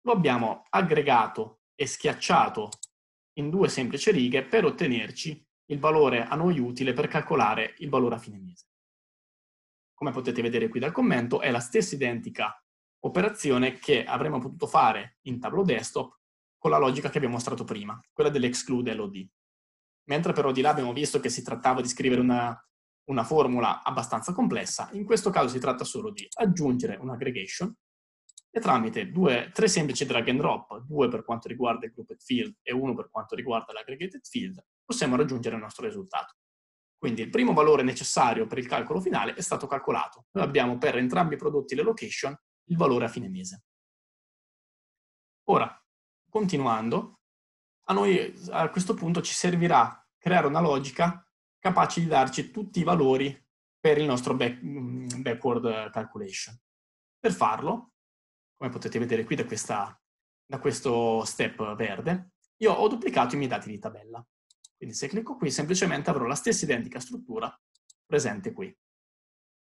lo abbiamo aggregato e schiacciato in due semplici righe per ottenerci il valore a noi utile per calcolare il valore a fine mese. Come potete vedere qui dal commento, è la stessa identica operazione che avremmo potuto fare in Tableau Desktop con la logica che abbiamo mostrato prima, quella dell'exclude LOD. Mentre però di là abbiamo visto che si trattava di scrivere una, una formula abbastanza complessa, in questo caso si tratta solo di aggiungere un aggregation e tramite due, tre semplici drag and drop, due per quanto riguarda il grouped field e uno per quanto riguarda l'aggregated field, possiamo raggiungere il nostro risultato. Quindi il primo valore necessario per il calcolo finale è stato calcolato. Noi abbiamo per entrambi i prodotti le location il valore a fine mese. Ora, continuando, a noi a questo punto ci servirà creare una logica capace di darci tutti i valori per il nostro back, mm, backward calculation. Per farlo come potete vedere qui da, questa, da questo step verde, io ho duplicato i miei dati di tabella. Quindi se clicco qui semplicemente avrò la stessa identica struttura presente qui.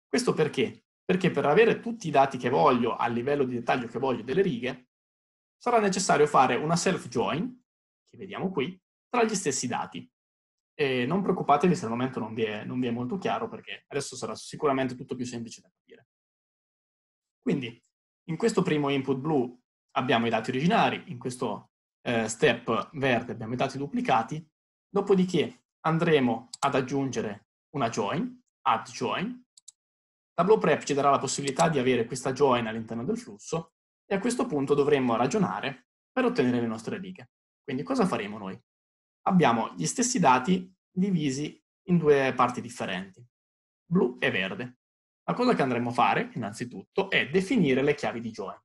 Questo perché? Perché per avere tutti i dati che voglio a livello di dettaglio che voglio delle righe, sarà necessario fare una self-join, che vediamo qui, tra gli stessi dati. E non preoccupatevi se al momento non vi, è, non vi è molto chiaro, perché adesso sarà sicuramente tutto più semplice da capire. Quindi, in questo primo input blu abbiamo i dati originari, in questo eh, step verde abbiamo i dati duplicati, dopodiché andremo ad aggiungere una join, add join, Tableau Prep ci darà la possibilità di avere questa join all'interno del flusso e a questo punto dovremmo ragionare per ottenere le nostre righe. Quindi cosa faremo noi? Abbiamo gli stessi dati divisi in due parti differenti, blu e verde. La cosa che andremo a fare, innanzitutto, è definire le chiavi di join.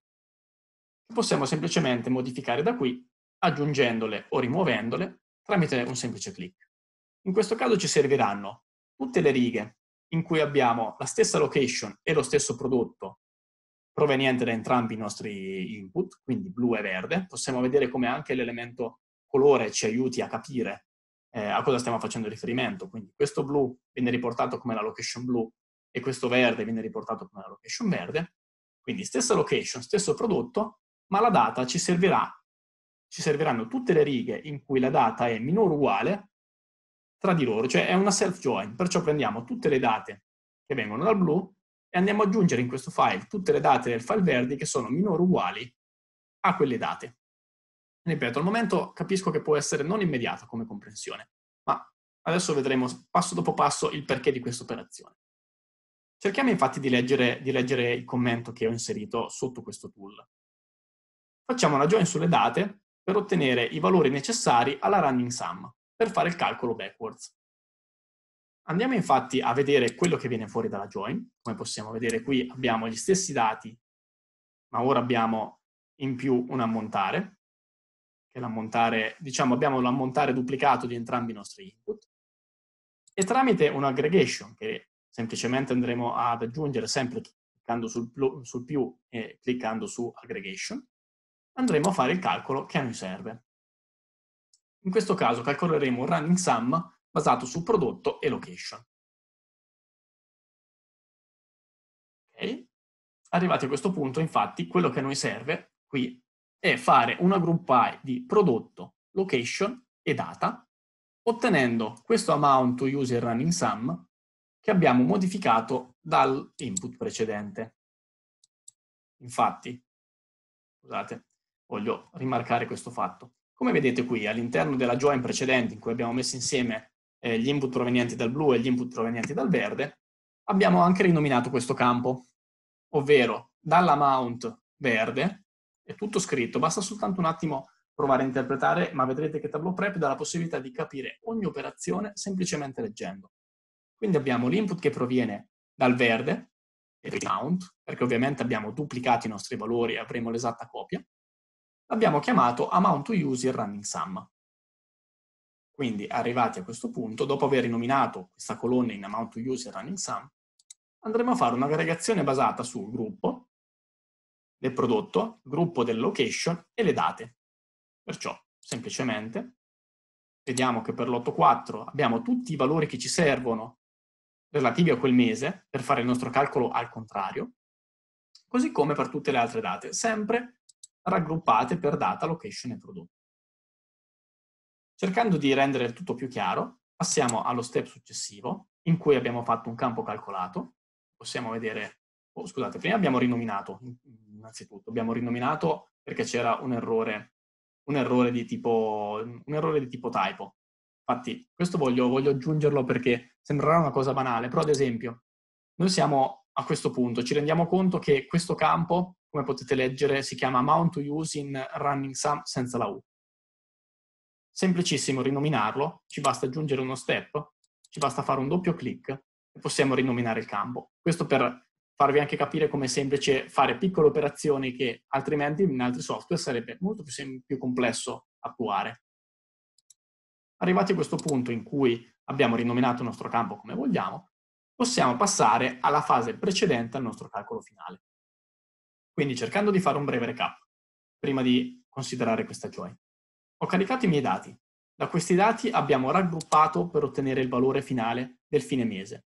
Possiamo semplicemente modificare da qui, aggiungendole o rimuovendole tramite un semplice clic. In questo caso ci serviranno tutte le righe in cui abbiamo la stessa location e lo stesso prodotto proveniente da entrambi i nostri input, quindi blu e verde. Possiamo vedere come anche l'elemento colore ci aiuti a capire eh, a cosa stiamo facendo riferimento. Quindi questo blu viene riportato come la location blu e questo verde viene riportato come la location verde. Quindi stessa location, stesso prodotto, ma la data ci servirà, ci serviranno tutte le righe in cui la data è minore o uguale tra di loro, cioè è una self-join, perciò prendiamo tutte le date che vengono dal blu e andiamo ad aggiungere in questo file tutte le date del file verde che sono minore o uguali a quelle date. Ripeto, al momento capisco che può essere non immediata come comprensione, ma adesso vedremo passo dopo passo il perché di questa operazione. Cerchiamo infatti di leggere, di leggere il commento che ho inserito sotto questo tool. Facciamo una join sulle date per ottenere i valori necessari alla running sum, per fare il calcolo backwards. Andiamo infatti a vedere quello che viene fuori dalla join. Come possiamo vedere qui abbiamo gli stessi dati, ma ora abbiamo in più un ammontare, che l'ammontare, diciamo abbiamo l'ammontare duplicato di entrambi i nostri input, e tramite un aggregation, che semplicemente andremo ad aggiungere sempre cliccando sul, sul più e cliccando su aggregation, andremo a fare il calcolo che a noi serve. In questo caso calcoleremo un running sum basato su prodotto e location. Ok? Arrivati a questo punto, infatti, quello che a noi serve qui è fare una group by di prodotto, location e data, ottenendo questo amount to user running sum che abbiamo modificato dall'input precedente. Infatti, scusate, voglio rimarcare questo fatto. Come vedete qui, all'interno della join precedente, in cui abbiamo messo insieme eh, gli input provenienti dal blu e gli input provenienti dal verde, abbiamo anche rinominato questo campo, ovvero dall'amount verde, è tutto scritto, basta soltanto un attimo provare a interpretare, ma vedrete che Tableau Prep dà la possibilità di capire ogni operazione semplicemente leggendo. Quindi abbiamo l'input che proviene dal verde, il count, perché ovviamente abbiamo duplicato i nostri valori e avremo l'esatta copia. L'abbiamo chiamato amount to use running sum. Quindi arrivati a questo punto, dopo aver rinominato questa colonna in amount to use running sum, andremo a fare un'aggregazione basata sul gruppo del prodotto, gruppo del location e le date. Perciò, semplicemente, vediamo che per l'8.4 abbiamo tutti i valori che ci servono relativi a quel mese per fare il nostro calcolo al contrario, così come per tutte le altre date, sempre raggruppate per data, location e prodotto. Cercando di rendere il tutto più chiaro, passiamo allo step successivo, in cui abbiamo fatto un campo calcolato. Possiamo vedere, oh, scusate, prima abbiamo rinominato, innanzitutto, abbiamo rinominato perché c'era un errore, un errore di tipo, un errore di tipo typo. Infatti, questo voglio, voglio aggiungerlo perché sembrerà una cosa banale, però ad esempio, noi siamo a questo punto, ci rendiamo conto che questo campo, come potete leggere, si chiama Mount to Use in Running Sum senza la U. Semplicissimo rinominarlo, ci basta aggiungere uno step, ci basta fare un doppio clic e possiamo rinominare il campo. Questo per farvi anche capire come è semplice fare piccole operazioni che altrimenti in altri software sarebbe molto più, più complesso attuare. Arrivati a questo punto in cui abbiamo rinominato il nostro campo come vogliamo, possiamo passare alla fase precedente al nostro calcolo finale. Quindi cercando di fare un breve recap, prima di considerare questa join. Ho caricato i miei dati. Da questi dati abbiamo raggruppato per ottenere il valore finale del fine mese.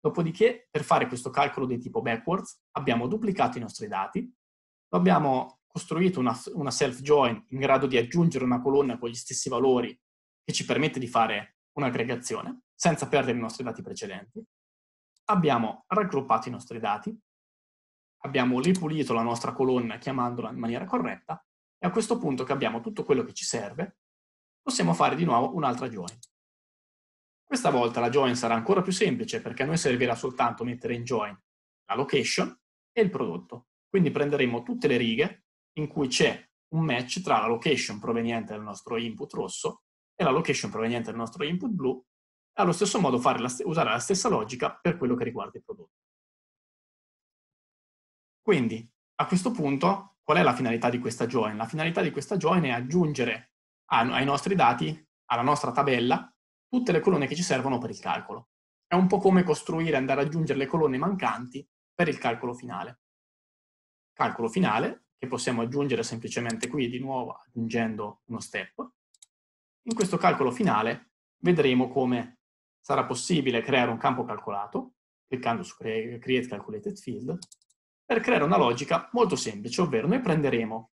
Dopodiché, per fare questo calcolo di tipo backwards, abbiamo duplicato i nostri dati, abbiamo costruito una, una self-join in grado di aggiungere una colonna con gli stessi valori che ci permette di fare un'aggregazione senza perdere i nostri dati precedenti. Abbiamo raggruppato i nostri dati, abbiamo ripulito la nostra colonna chiamandola in maniera corretta e a questo punto che abbiamo tutto quello che ci serve, possiamo fare di nuovo un'altra join. Questa volta la join sarà ancora più semplice perché a noi servirà soltanto mettere in join la location e il prodotto. Quindi prenderemo tutte le righe in cui c'è un match tra la location proveniente dal nostro input rosso e la location proveniente dal nostro input blu e allo stesso modo la usare la stessa logica per quello che riguarda il prodotto. Quindi, a questo punto, Qual è la finalità di questa join? La finalità di questa join è aggiungere ai nostri dati, alla nostra tabella, tutte le colonne che ci servono per il calcolo. È un po' come costruire, andare ad aggiungere le colonne mancanti per il calcolo finale. Calcolo finale, che possiamo aggiungere semplicemente qui di nuovo aggiungendo uno step. In questo calcolo finale vedremo come sarà possibile creare un campo calcolato, cliccando su Create Calculated Field, per creare una logica molto semplice, ovvero noi prenderemo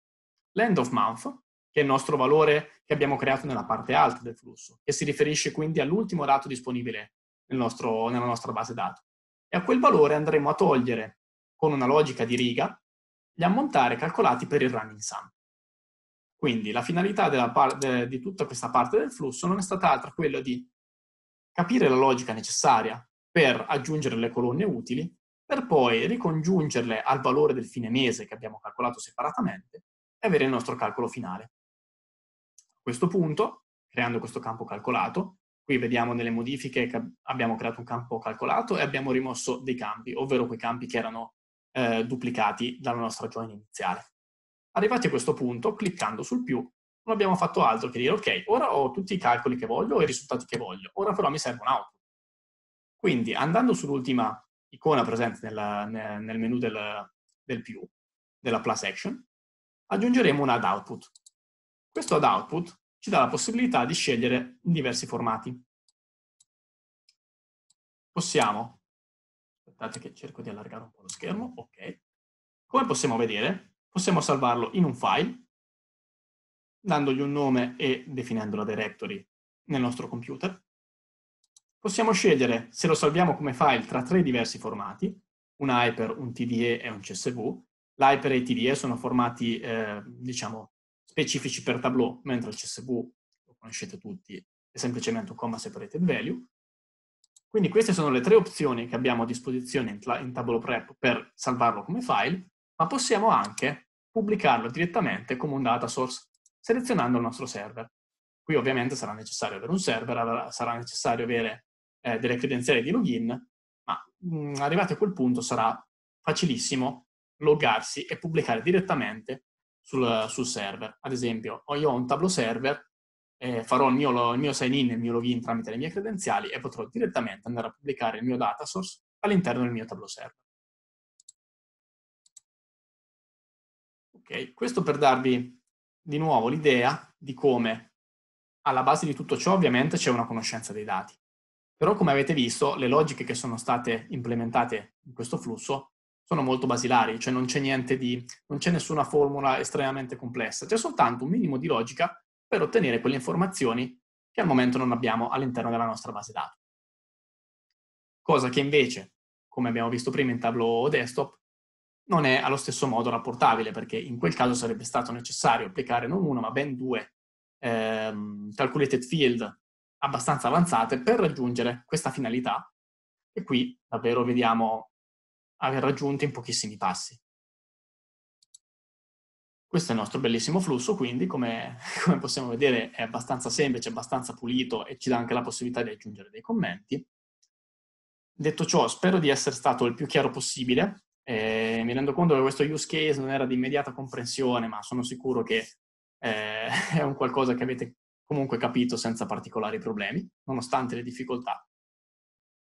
l'end of month, che è il nostro valore che abbiamo creato nella parte alta del flusso, che si riferisce quindi all'ultimo dato disponibile nel nostro, nella nostra base dati. E a quel valore andremo a togliere, con una logica di riga, gli ammontari calcolati per il running sum. Quindi la finalità de, di tutta questa parte del flusso non è stata altra quella di capire la logica necessaria per aggiungere le colonne utili per poi ricongiungerle al valore del fine mese che abbiamo calcolato separatamente e avere il nostro calcolo finale. A questo punto, creando questo campo calcolato, qui vediamo nelle modifiche che abbiamo creato un campo calcolato e abbiamo rimosso dei campi, ovvero quei campi che erano eh, duplicati dalla nostra join iniziale. Arrivati a questo punto, cliccando sul più, non abbiamo fatto altro che dire ok, ora ho tutti i calcoli che voglio e i risultati che voglio, ora però mi serve un output. Quindi andando sull'ultima icona presente nella, nel menu del, del più, della plus action, aggiungeremo un add output. Questo add output ci dà la possibilità di scegliere diversi formati. Possiamo, aspettate che cerco di allargare un po' lo schermo, ok. Come possiamo vedere, possiamo salvarlo in un file, dandogli un nome e definendo la directory nel nostro computer. Possiamo scegliere se lo salviamo come file tra tre diversi formati, un Hyper, un TDE e un CSV. L'Hyper e il TDE sono formati, eh, diciamo, specifici per Tableau, mentre il CSV, lo conoscete tutti, è semplicemente un comma separated value. Quindi queste sono le tre opzioni che abbiamo a disposizione in, in Tableau Prep per salvarlo come file, ma possiamo anche pubblicarlo direttamente come un data source, selezionando il nostro server. Qui ovviamente sarà necessario avere un server, sarà necessario avere eh, delle credenziali di login, ma mh, mm, arrivati a quel punto sarà facilissimo loggarsi e pubblicare direttamente sul, sul server. Ad esempio, io ho un Tableau server, eh, farò il mio, il mio sign-in e il mio login tramite le mie credenziali e potrò direttamente andare a pubblicare il mio data source all'interno del mio Tableau server. Ok, questo per darvi di nuovo l'idea di come alla base di tutto ciò ovviamente c'è una conoscenza dei dati. Però come avete visto, le logiche che sono state implementate in questo flusso sono molto basilari, cioè non c'è niente di, non c'è nessuna formula estremamente complessa, c'è soltanto un minimo di logica per ottenere quelle informazioni che al momento non abbiamo all'interno della nostra base dati. Cosa che invece, come abbiamo visto prima in Tableau Desktop, non è allo stesso modo rapportabile, perché in quel caso sarebbe stato necessario applicare non uno, ma ben due ehm, calculated field abbastanza avanzate per raggiungere questa finalità e qui davvero vediamo aver raggiunto in pochissimi passi. Questo è il nostro bellissimo flusso, quindi come, come, possiamo vedere è abbastanza semplice, abbastanza pulito e ci dà anche la possibilità di aggiungere dei commenti. Detto ciò, spero di essere stato il più chiaro possibile. Eh, mi rendo conto che questo use case non era di immediata comprensione, ma sono sicuro che eh, è un qualcosa che avete comunque capito senza particolari problemi, nonostante le difficoltà.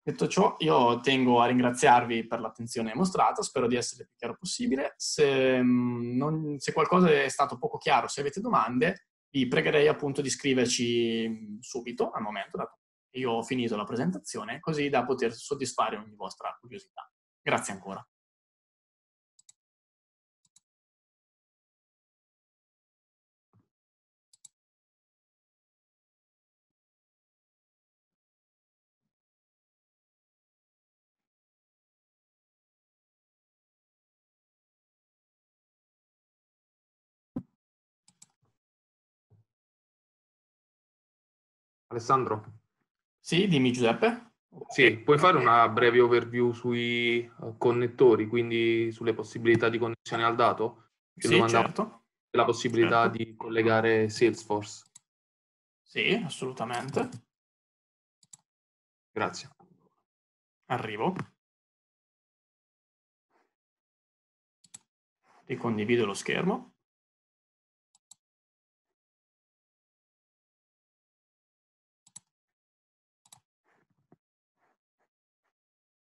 Detto ciò, io tengo a ringraziarvi per l'attenzione mostrata, spero di essere il più chiaro possibile. Se, mm, non, se, qualcosa è stato poco chiaro, se avete domande, vi pregherei appunto di scriverci mm, subito, al momento, dato che io ho finito la presentazione, così da poter soddisfare ogni vostra curiosità. Grazie ancora. Alessandro? Sì, dimmi Giuseppe. Sì, puoi fare una breve overview sui uh, connettori, quindi sulle possibilità di connessione al dato? Che sì, certo. La possibilità certo. di collegare Salesforce. Sì, assolutamente. Grazie. Arrivo. Ricondivido lo schermo.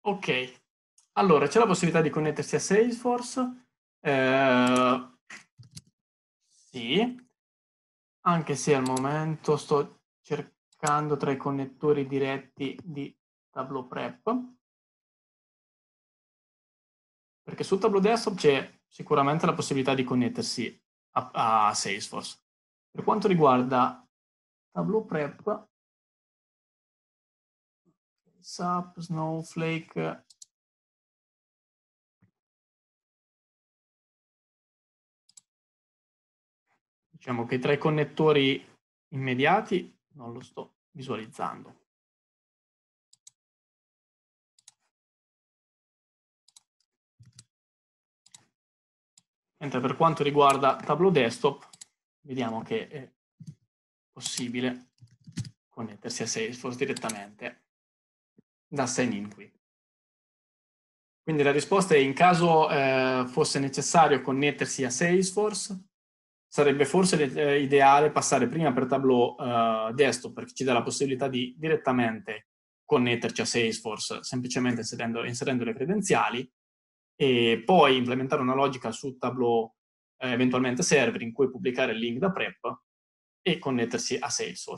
Ok, allora c'è la possibilità di connettersi a Salesforce. Eh, sì, anche se al momento sto cercando tra i connettori diretti di Tableau Prep. Perché su Tableau Desktop c'è sicuramente la possibilità di connettersi a, a Salesforce. Per quanto riguarda Tableau Prep, SAP, Snowflake. Diciamo che tra i connettori immediati non lo sto visualizzando. Mentre per quanto riguarda Tableau Desktop, vediamo che è possibile connettersi a Salesforce direttamente da sign in qui. Quindi la risposta è in caso eh, fosse necessario connettersi a Salesforce, sarebbe forse eh, ideale passare prima per Tableau eh, desktop perché ci dà la possibilità di direttamente connetterci a Salesforce semplicemente inserendo, inserendo le credenziali e poi implementare una logica su Tableau eh, eventualmente server in cui pubblicare il link da prep e connettersi a Salesforce.